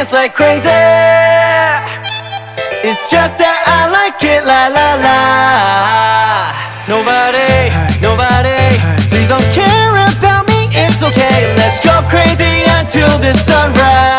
dance like crazy. It's just that I like it, la la la. Nobody, nobody Please don't care about me, it's okay. Let's go crazy until the sunrise.